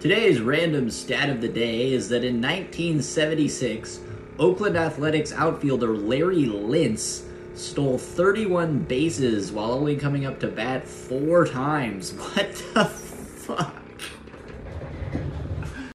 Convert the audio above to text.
Today's random stat of the day is that in 1976, Oakland Athletics outfielder Larry Lintz stole 31 bases while only coming up to bat four times. What the?